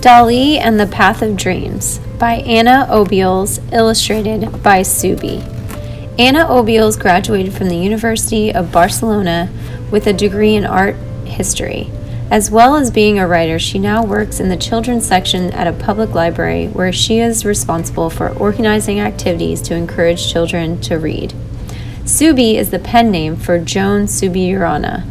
Dali and the Path of Dreams by Anna Obiols, illustrated by Subi. Anna Obiols graduated from the University of Barcelona with a degree in art history. As well as being a writer, she now works in the children's section at a public library where she is responsible for organizing activities to encourage children to read. Subi is the pen name for Joan Subirana,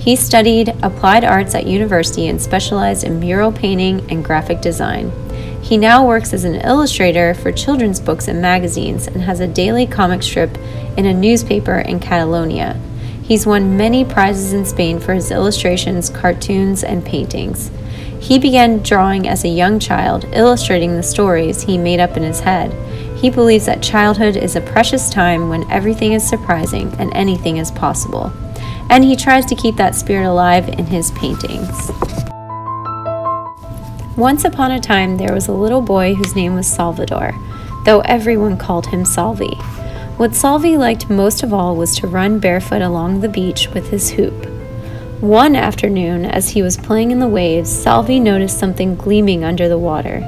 he studied applied arts at university and specialized in mural painting and graphic design. He now works as an illustrator for children's books and magazines and has a daily comic strip in a newspaper in Catalonia. He's won many prizes in Spain for his illustrations, cartoons, and paintings. He began drawing as a young child, illustrating the stories he made up in his head. He believes that childhood is a precious time when everything is surprising and anything is possible and he tries to keep that spirit alive in his paintings. Once upon a time, there was a little boy whose name was Salvador, though everyone called him Salvi. What Salvi liked most of all was to run barefoot along the beach with his hoop. One afternoon, as he was playing in the waves, Salvi noticed something gleaming under the water.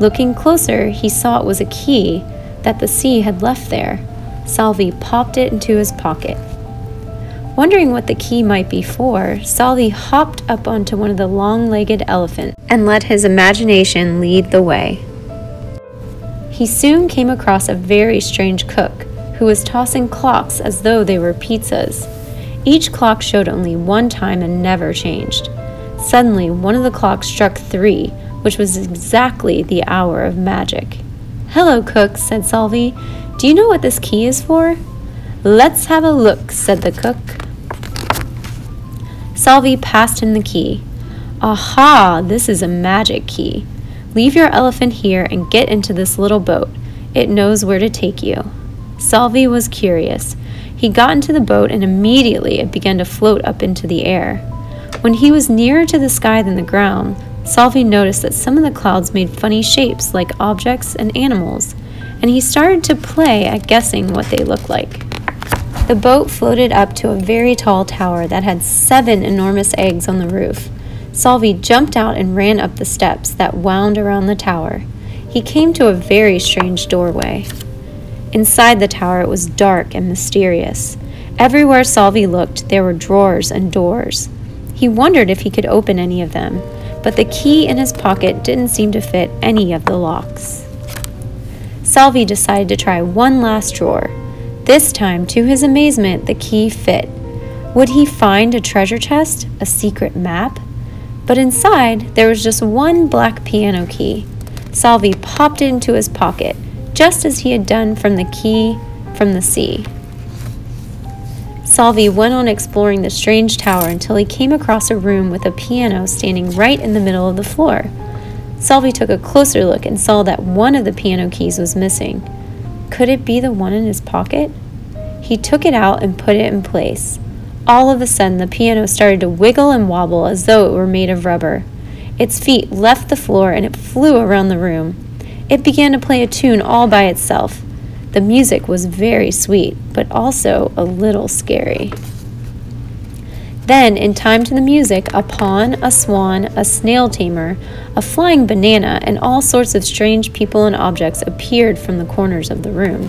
Looking closer, he saw it was a key that the sea had left there. Salvi popped it into his pocket. Wondering what the key might be for, Salvi hopped up onto one of the long legged elephants and let his imagination lead the way. He soon came across a very strange cook who was tossing clocks as though they were pizzas. Each clock showed only one time and never changed. Suddenly, one of the clocks struck three, which was exactly the hour of magic. Hello, cook, said Salvi. Do you know what this key is for? Let's have a look, said the cook. Salvi passed him the key. Aha, this is a magic key. Leave your elephant here and get into this little boat. It knows where to take you. Salvi was curious. He got into the boat and immediately it began to float up into the air. When he was nearer to the sky than the ground, Salvi noticed that some of the clouds made funny shapes like objects and animals, and he started to play at guessing what they looked like. The boat floated up to a very tall tower that had seven enormous eggs on the roof. Salvi jumped out and ran up the steps that wound around the tower. He came to a very strange doorway. Inside the tower, it was dark and mysterious. Everywhere Salvi looked, there were drawers and doors. He wondered if he could open any of them, but the key in his pocket didn't seem to fit any of the locks. Salvi decided to try one last drawer. This time, to his amazement, the key fit. Would he find a treasure chest, a secret map? But inside, there was just one black piano key. Salvi popped it into his pocket, just as he had done from the key from the sea. Salvi went on exploring the strange tower until he came across a room with a piano standing right in the middle of the floor. Salvi took a closer look and saw that one of the piano keys was missing. Could it be the one in his pocket? He took it out and put it in place. All of a sudden, the piano started to wiggle and wobble as though it were made of rubber. Its feet left the floor and it flew around the room. It began to play a tune all by itself. The music was very sweet, but also a little scary. Then, in time to the music, a pawn, a swan, a snail tamer, a flying banana, and all sorts of strange people and objects appeared from the corners of the room.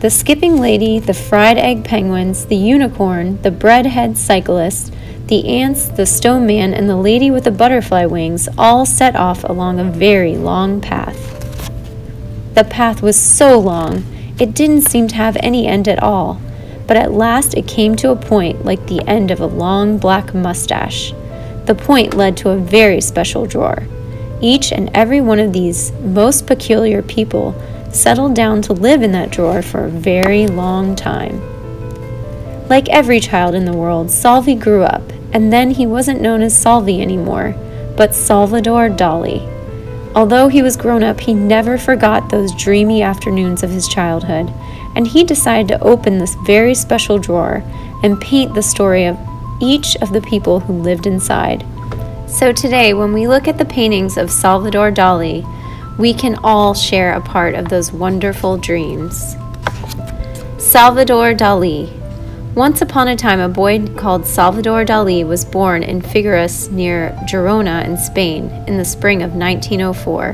The skipping lady, the fried egg penguins, the unicorn, the breadhead cyclist, the ants, the stone man, and the lady with the butterfly wings all set off along a very long path. The path was so long, it didn't seem to have any end at all but at last it came to a point like the end of a long black mustache. The point led to a very special drawer. Each and every one of these most peculiar people settled down to live in that drawer for a very long time. Like every child in the world, Salvi grew up, and then he wasn't known as Salvi anymore, but Salvador Dali. Although he was grown up, he never forgot those dreamy afternoons of his childhood and he decided to open this very special drawer and paint the story of each of the people who lived inside. So today, when we look at the paintings of Salvador Dali, we can all share a part of those wonderful dreams. Salvador Dali. Once upon a time, a boy called Salvador Dali was born in Figueres near Girona in Spain in the spring of 1904.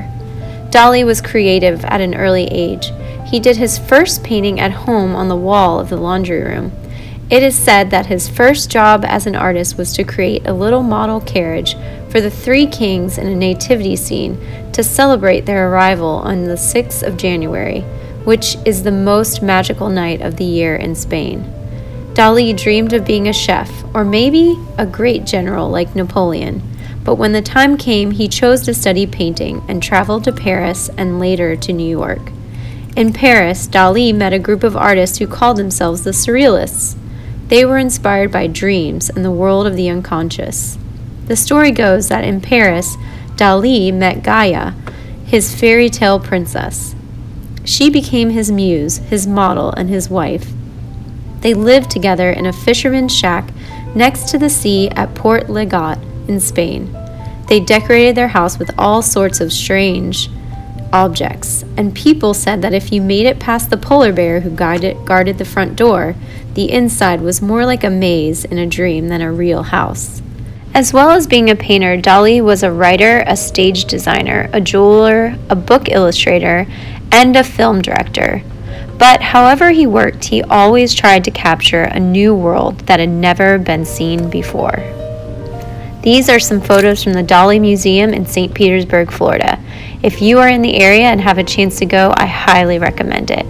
Dali was creative at an early age. He did his first painting at home on the wall of the laundry room. It is said that his first job as an artist was to create a little model carriage for the three kings in a nativity scene to celebrate their arrival on the 6th of January, which is the most magical night of the year in Spain. Dali dreamed of being a chef, or maybe a great general like Napoleon. But when the time came, he chose to study painting and traveled to Paris and later to New York. In Paris, Dali met a group of artists who called themselves the Surrealists. They were inspired by dreams and the world of the unconscious. The story goes that in Paris, Dali met Gala, his fairy tale princess. She became his muse, his model, and his wife. They lived together in a fisherman's shack next to the sea at Port Lligat in Spain. They decorated their house with all sorts of strange objects, and people said that if you made it past the polar bear who guided, guarded the front door, the inside was more like a maze in a dream than a real house. As well as being a painter, Dali was a writer, a stage designer, a jeweler, a book illustrator, and a film director. But however he worked, he always tried to capture a new world that had never been seen before. These are some photos from the Dali Museum in St. Petersburg, Florida. If you are in the area and have a chance to go, I highly recommend it.